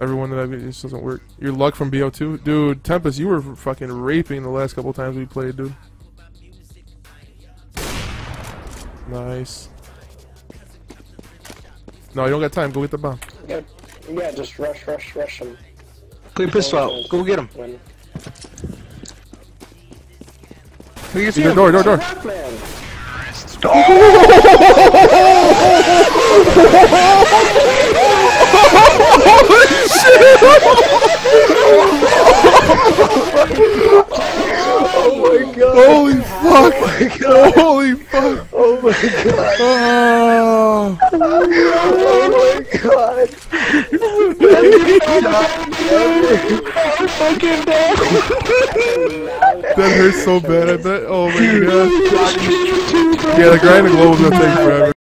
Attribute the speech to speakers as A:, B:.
A: Everyone that I beat just doesn't work. Your luck from BO2, dude. Tempest, you were fucking raping the last couple times we played, dude. Nice. No, you don't got time. Go get the bomb.
B: Yeah, yeah, just rush, rush, rush him.
C: Clean pistol out. Go get him.
B: Win.
C: Who you see
A: Door,
C: him?
A: door, door, door.
B: Rockman!
A: Holy fuck! Holy fuck!
C: Oh my god.
A: Oh.
C: Oh my god.
A: That hurts so bad, I bet. Oh my god. Yeah, the grind and glow was gonna take forever.